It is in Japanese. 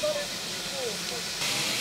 働きを。